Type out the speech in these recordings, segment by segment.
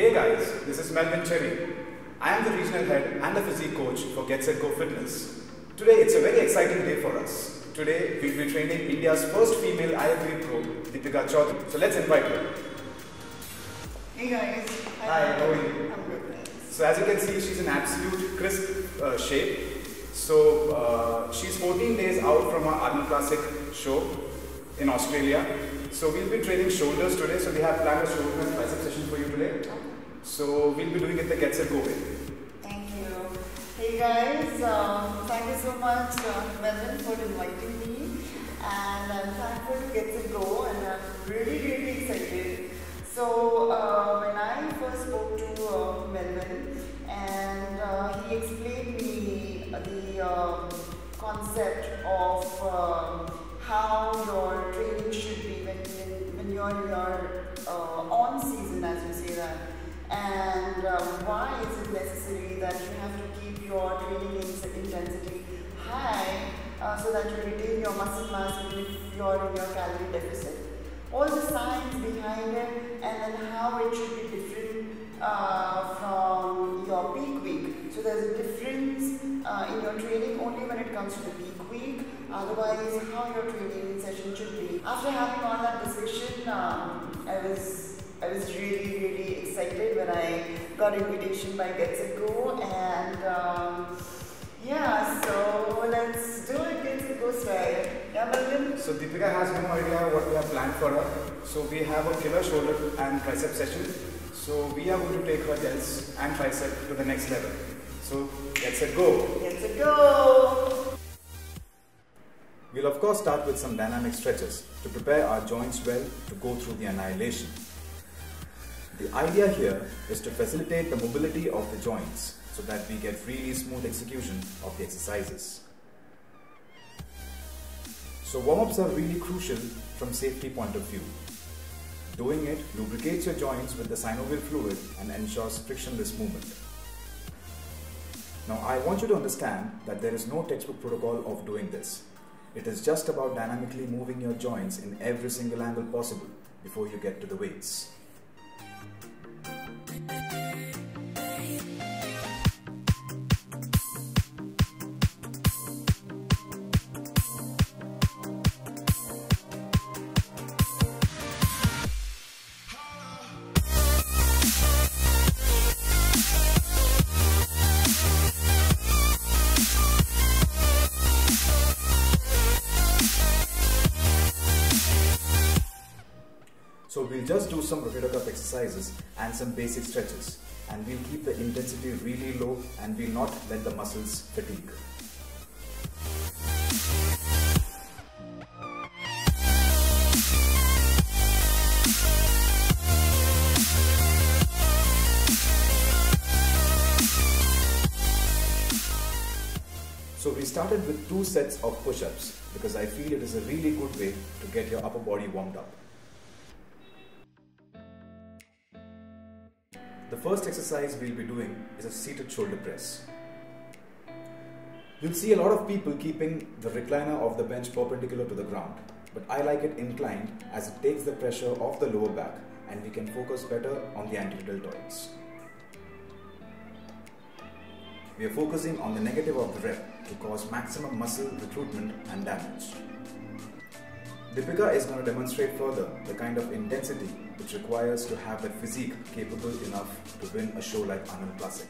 Hey guys, this is Melvin Cherian. I am the regional head and the physique coach for Get Set Go Fitness. Today it's a very exciting day for us. Today we'll be training India's first female IFBB pro, Deepika Chowdhury. So let's invite her. Hey guys. Hi, how are you? I'm good. So as you can see, she's in absolute crisp uh, shape. So uh, she's 14 days out from her Arnold Classic show in Australia. So we'll be training shoulders today. So we have planned a shoulder and session for you today. So we'll be doing it the Get Set Go way. Thank you. Hey guys, um, thank you so much, uh, Melvin, for inviting me. And I'm thankful to Get Set Go, and I'm really, really excited. So, uh, when I first spoke to uh, Melvin, and uh, he explained me the um, concept of um, how your training in- intensity high uh, so that you retain your muscle mass even if you're in your calorie deficit? All the science behind it, and then how it should be different uh, from your peak week. So there's a difference uh, in your training only when it comes to the peak week. Otherwise, how your training session should be. After having all that discussion, um, I was I was really really excited when I got invitation by Get Set Go, and um, yeah, so let's do it. Get Set Go style. Yeah, Melvin. So Deepika has no idea what we have planned for her. So we have a killer shoulder and tricep session. So we are going to take her delts and tricep to the next level. So Get Set Go. Get Set Go. We'll of course start with some dynamic stretches to prepare our joints well to go through the annihilation. The idea here is to facilitate the mobility of the joints so that we get really smooth execution of the exercises. So warm-ups are really crucial from safety point of view. Doing it lubricates your joints with the synovial fluid and ensures frictionless movement. Now I want you to understand that there is no textbook protocol of doing this. It is just about dynamically moving your joints in every single angle possible before you get to the weights. So we'll just do some rotator cuff exercises and some basic stretches and we'll keep the intensity really low and we'll not let the muscles fatigue. So we started with two sets of push-ups because I feel it is a really good way to get your upper body warmed up. The first exercise we'll be doing is a seated shoulder press. You'll see a lot of people keeping the recliner of the bench perpendicular to the ground, but I like it inclined as it takes the pressure off the lower back and we can focus better on the anterior deltoids. We are focusing on the negative of the rep to cause maximum muscle recruitment and damage. Deepika is going to demonstrate further the kind of intensity which requires to have that physique capable enough to win a show like Arnold Classic.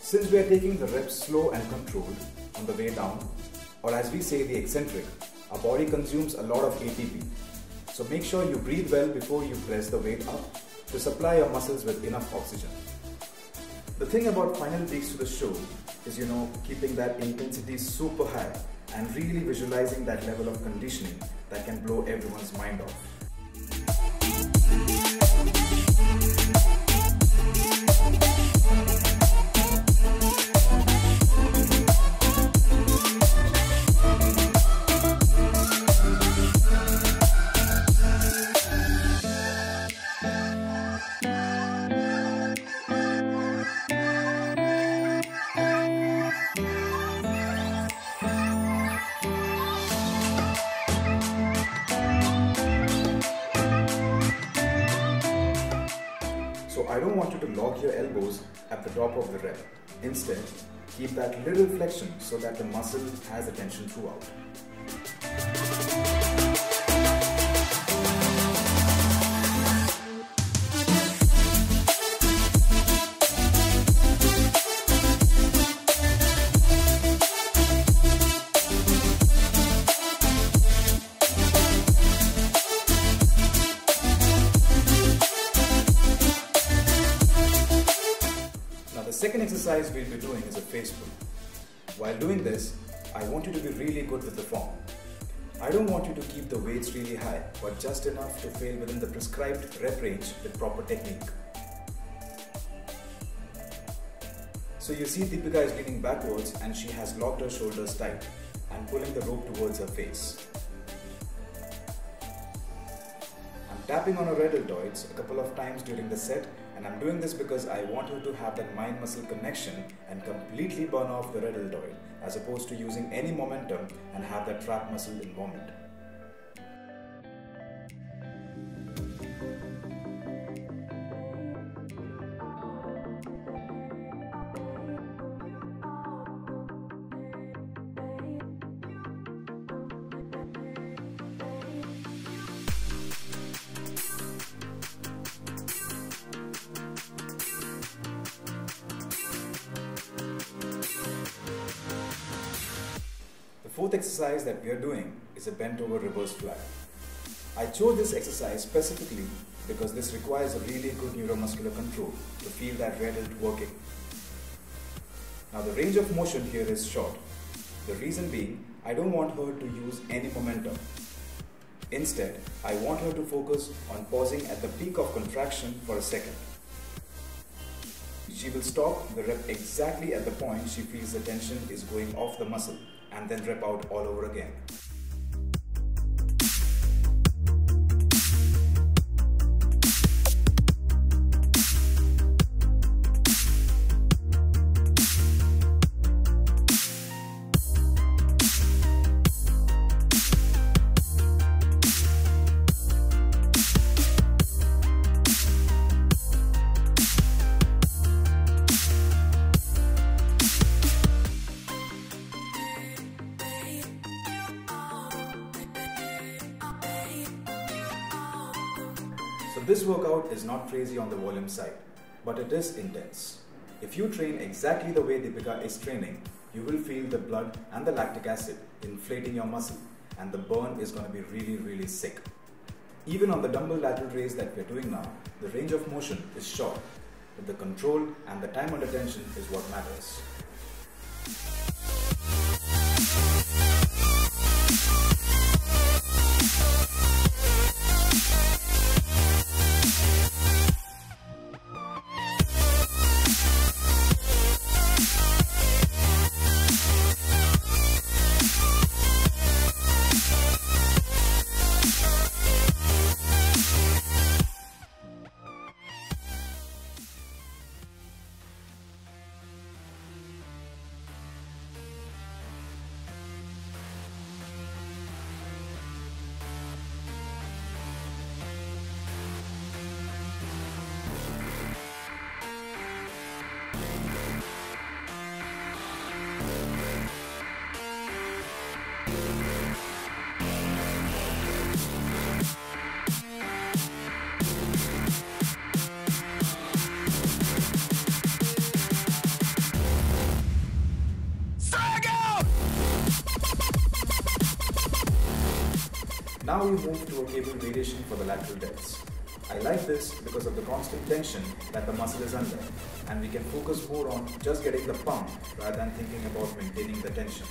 Since we are taking the reps slow and controlled on the way down, or as we say the eccentric, our body consumes a lot of ATP. So make sure you breathe well before you press the weight up to supply your muscles with enough oxygen. The thing about final peaks to the show is, you know, keeping that intensity super high and really visualizing that level of conditioning that can blow everyone's mind off. Lock your elbows at the top of the rep. Instead, keep that little flexion so that the muscle has the tension throughout. Doing is a face pull. While doing this, I want you to be really good with the form. I don't want you to keep the weights really high, but just enough to fail within the prescribed rep range with proper technique. So you see Deepika is leaning backwards and she has locked her shoulders tight and pulling the rope towards her face. I'm tapping on her rear deltoids a couple of times during the set and I'm doing this because I want you to have that mind muscle connection and completely burn off the rear deltoid as opposed to using any momentum and have that trap muscle involvement. Fourth exercise that we are doing is a bent over reverse fly. I chose this exercise specifically because this requires a really good neuromuscular control to feel that rear delt working. Now the range of motion here is short. The reason being, I don't want her to use any momentum. Instead, I want her to focus on pausing at the peak of contraction for a second. She will stop the rep exactly at the point she feels the tension is going off the muscle and then rip out all over again. So this workout is not crazy on the volume side, but it is intense. If you train exactly the way Deepika is training, you will feel the blood and the lactic acid inflating your muscle and the burn is going to be really really sick. Even on the dumbbell lateral raise that we're doing now, the range of motion is short, but the control and the time under tension is what matters. Now we move to a cable variation for the lateral delts. I like this because of the constant tension that the muscle is under and we can focus more on just getting the pump rather than thinking about maintaining the tension.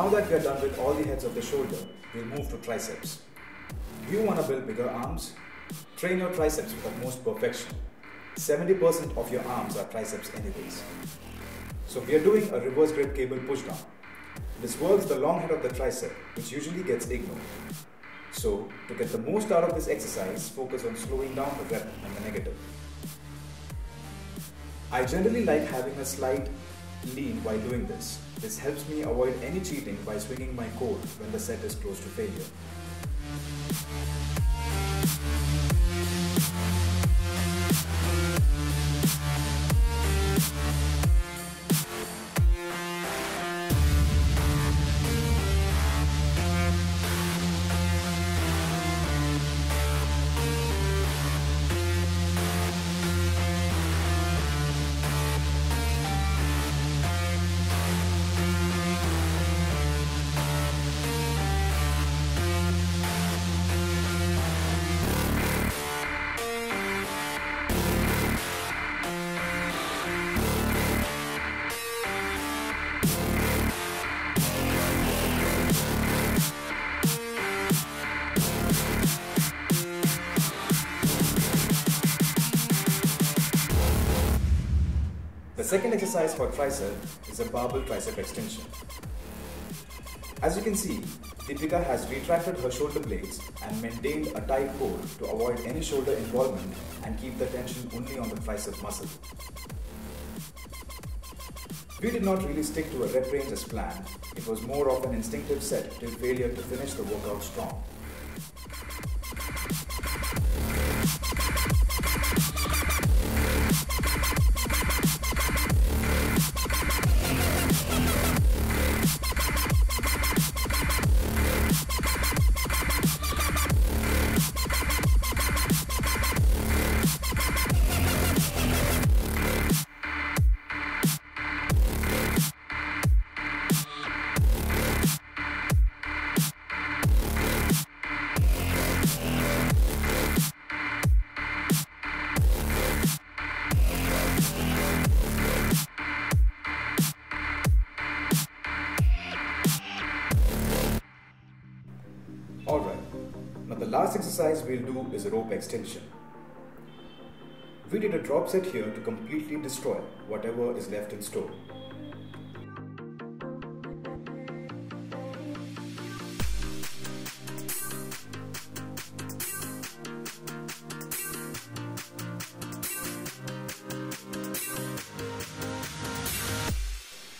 Now that we are done with all the heads of the shoulder, we'll move to triceps. Do you want to build bigger arms? Train your triceps with utmost perfection. 70% of your arms are triceps anyways. So we are doing a reverse grip cable pushdown. This works the long head of the tricep, which usually gets ignored. So, to get the most out of this exercise, focus on slowing down the rep and the negative. I generally like having a slight lean while doing this. This helps me avoid any cheating by swinging my core when the set is close to failure. The second exercise for tricep is a barbell tricep extension. As you can see, Deepika has retracted her shoulder blades and maintained a tight core to avoid any shoulder involvement and keep the tension only on the tricep muscle. We did not really stick to a rep range as planned, it was more of an instinctive set till failure to finish the workout strong. Last exercise we'll do is a rope extension. We did a drop set here to completely destroy whatever is left in store.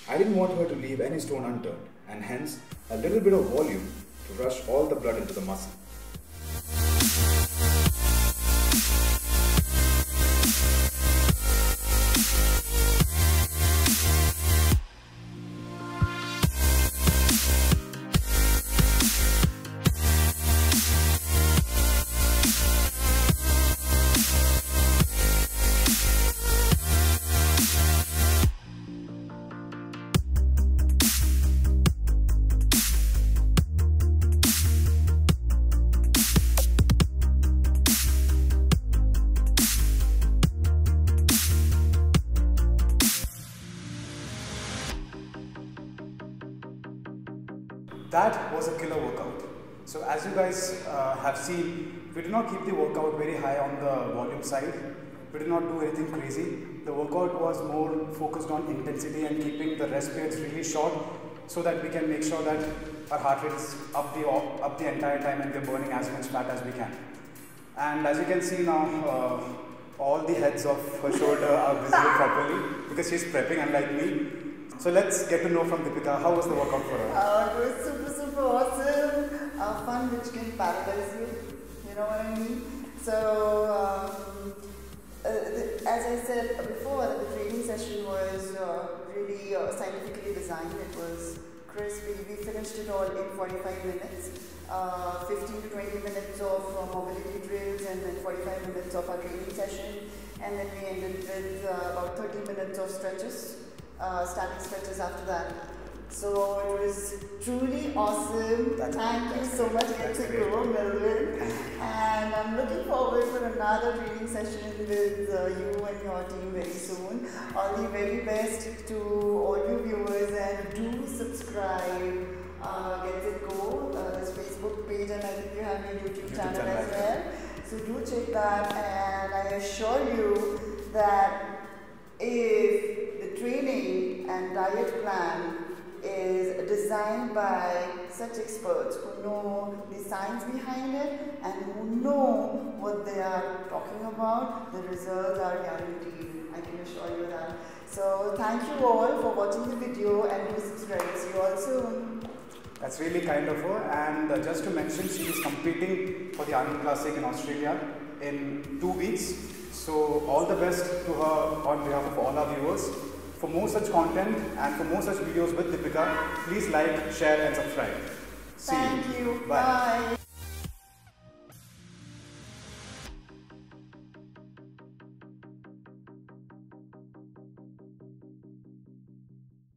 I didn't want her to leave any stone unturned, and hence a little bit of volume to rush all the blood into the muscle. That was a killer workout. So as you guys uh, have seen, we did not keep the workout very high on the volume side. We did not do anything crazy. The workout was more focused on intensity and keeping the rest periods really short so that we can make sure that our heart rate is up the, up the entire time and we're burning as much fat as we can. And as you can see now, uh, all the heads of her shoulder are visible properly because she's prepping unlike me. So let's get to know from Deepika, how was the workout for her? Uh, it was super, super awesome. Uh, fun which can paralyze you. You know what I mean? So, um, uh, the, as I said before, the training session was uh, really uh, scientifically designed. It was crispy. We finished it all in 45 minutes. Uh, 15 to 20 minutes of uh, mobility drills and then 45 minutes of our training session. And then we ended with about 30 minutes of stretches, uh, standing stretches after that. So it was truly awesome. That's Thank you so much, that's Get to great. Go, Melvin. And I'm looking forward for another training session with uh, you and your team very soon. All the very best to all you viewers and do subscribe. Uh, Get Set Go, uh, this Facebook page, and I think you have your YouTube, YouTube channel channel as well. So do check that, and I assure you that if and diet plan is designed by such experts who know the science behind it and who know what they are talking about, the results are guaranteed. I can assure you that. So thank you all for watching the video and do subscribe. See you all soon. That's really kind of her. And uh, just to mention, she is competing for the Arnold Classic in Australia in two weeks. So all the best to her on behalf of all our viewers. For more such content and for more such videos with Deepika, please like, share and subscribe. See Thank you. Bye. Bye.